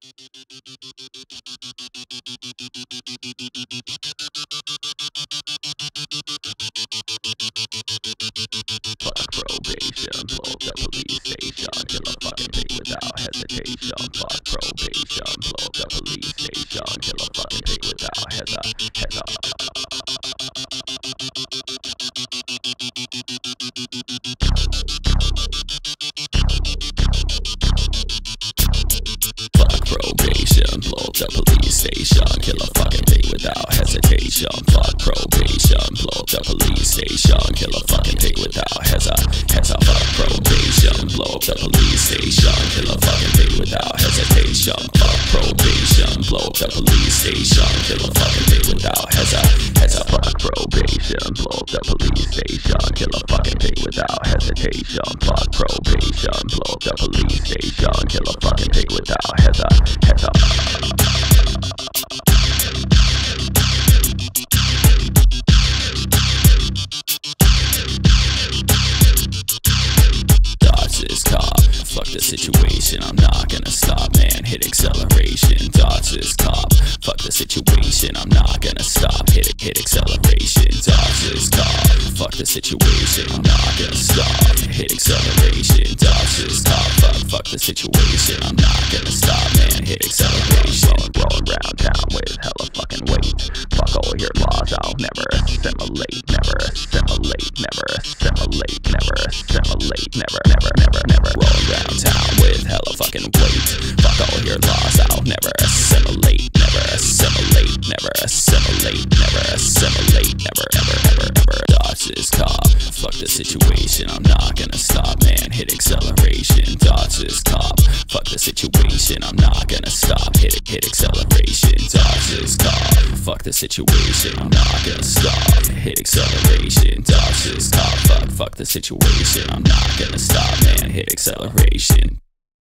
Fuck probation, blow the police station, kill a fucking thing without hesitation. Fuck probation, blow the police station, kill a fucking thing without hesitation. Up the police station, kill a fucking thing without hesitation. Fuck probation, blow up the police station, kill a fucking thing without hesitation. Fuck probation, blow up the police station, kill a fucking thing without hesitation. Fuck probation, blow up the police station, kill a fucking thing without hesitation. Fuck probation, blow up the police station, kill a fucking thing without hesitation. Fuck probation, blow up the police station, kill a fucking thing without hesitation. Dodge situation, I'm not gonna stop, man. Hit acceleration, dodge this cop, fuck the situation, I'm not gonna stop. Hit it, hit acceleration, dodge this cop, fuck the situation, I'm not gonna stop. Hit acceleration, dodge this cop, fuck, fuck the situation, I'm not gonna stop, man. Hit acceleration, rolling round town with hella fucking weight. Fuck all your laws, I'll never assimilate, never assimilate, never assimilate, never assimilate, never, never, never, never. Roll around town with hella fucking weight. Fuck all your laws, I'll never assimilate, never assimilate, never assimilate, never assimilate, never, ever, ever, ever. Dodge this cop, fuck the situation, I'm not gonna stop, man. Hit acceleration, dodge this cop, fuck the situation, I'm not gonna stop. Hit it, hit acceleration, dodge this cop, fuck the situation, I'm not gonna stop. Hit acceleration, dodge this cop, fuck, fuck the situation, I'm not gonna stop, man. Hit acceleration.